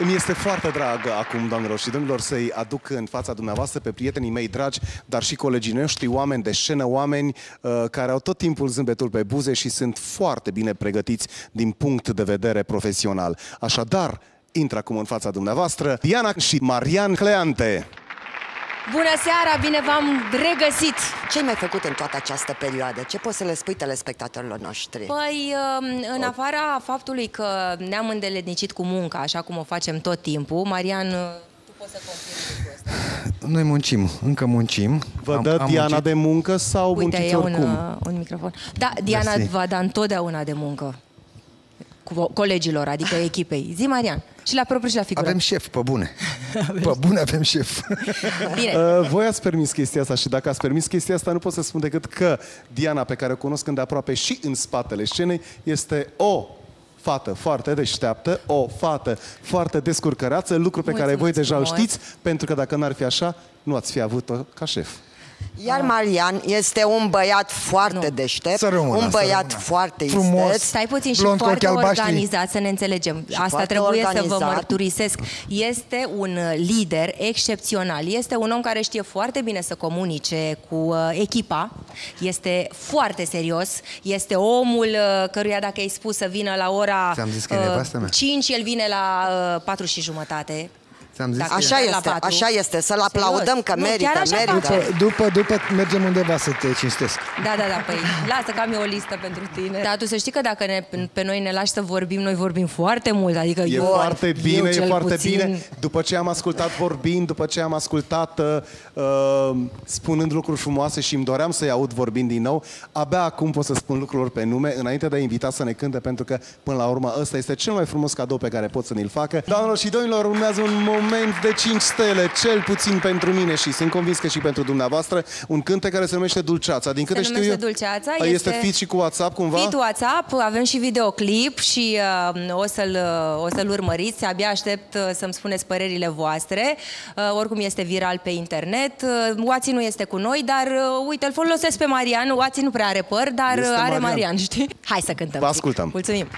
Îmi este foarte drag acum, doamnelor și domnilor, să-i aduc în fața dumneavoastră pe prietenii mei dragi, dar și colegii noștri, oameni de scenă, oameni uh, care au tot timpul zâmbetul pe buze și sunt foarte bine pregătiți din punct de vedere profesional. Așadar, intră acum în fața dumneavoastră Diana și Marian Cleante. Bună seara, bine v-am regăsit! Ce ai mai făcut în toată această perioadă? Ce poți să le spui telespectatorilor noștri? Păi, um, în afara faptului că ne-am îndeletnicit cu munca, așa cum o facem tot timpul, Marian, uh, tu poți să confirmi lucrul ăsta. Noi muncim, încă muncim. Vă dă Diana muncit. de muncă sau Uite, munciți e un, oricum? uh, un microfon. Da, Diana Mersi. va da întotdeauna de muncă cu vo- colegilor, adică echipei. Zi, Marian, și la propriu și la figurat. Avem șef, pe bune. Pe bune avem șef. Bine, Uh, voi ați permis chestia asta și dacă ați permis chestia asta, nu pot să spun decât că Diana, pe care o cunosc îndeaproape și în spatele scenei, este o fată foarte deșteaptă, o fată foarte descurcăreață, lucru pe care voi Mulțumesc deja îl frumos. știți, pentru că dacă n-ar fi așa, nu ați fi avut-o ca șef. Iar Marian este un băiat foarte Nu. deștept, Să rămână, un să băiat rămână. foarte Frumos. isteț. Stai puțin și Blond cu foarte ochi albaștri. organizat, să ne înțelegem. Asta foarte trebuie să vă organizat. mărturisesc. Este un lider excepțional. Este un om care știe foarte bine să comunice cu uh, echipa. Este foarte serios. Este omul uh, căruia dacă ai spus să vină la ora Ți-am zis că e nevastă mea. 5, el vine la uh, 4 și jumătate. Ți-am zis Dacă că- Așa La este, patru. așa este, să-l Serios. aplaudăm că Nu, merită, chiar așa merită. face. După, după mergem undeva să te cinstesc. Da, da, da, păi lasă că am eu o listă pentru tine. Dar tu să știi că dacă ne, pe noi ne lași să vorbim, noi vorbim foarte mult. Adică E eu, foarte eu bine, e cel foarte puțin, bine. După ce am ascultat vorbind, după ce am ascultat uh, uh, spunând lucruri frumoase și îmi doream să-i aud vorbind din nou, abia acum pot să spun lucrurilor pe nume, înainte de a invita să ne cânte, pentru că, până la urmă, ăsta este cel mai frumos cadou pe care pot să ne-l facă. Doamnelor și domnilor, urmează un moment de 5 stele, cel puțin pentru mine și sunt convins că și pentru dumneavoastră, un cântec care se numește Dulceața. Din câte știu numește eu, Dulceața, este, este fit și cu WhatsApp cumva? Fit WhatsApp, avem și videoclip și uh, o, să-l, uh, o să-l urmăriți. Abia aștept uh, să-mi spuneți părerile voastre. Uh, oricum este viral pe internet. Uh, Oații nu este cu noi, dar uh, uite, îl folosesc pe Marian. Oații nu prea are păr, dar Este uh, are Marian. Marian, știi? Hai să cântăm. Vă ascultăm. Mulțumim.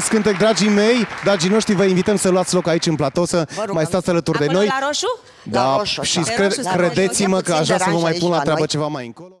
Scântec, dragii mei, dragii noștri, vă invităm să luați loc aici în platou, să rugăm. mai stați alături de Acolo noi. la roșu? Da, La roșu, și așa. cre- Pe roșu, la roșu. credeți-mă Ia că puțin aș vrea să vă deranj mai aici pun la la treabă noi. ceva mai încolo.